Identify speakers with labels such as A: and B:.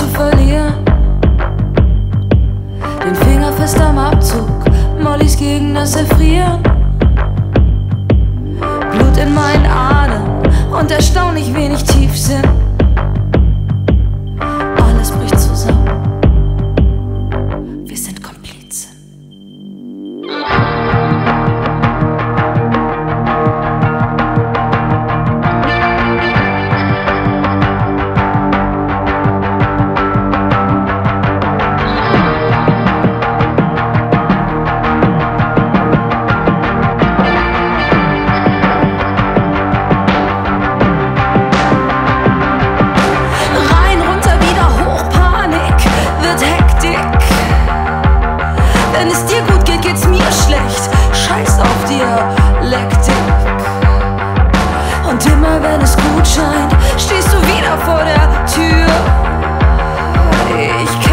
A: so funny. Und immer wenn es gut scheint, stehst du wieder vor der Tür. Ich kann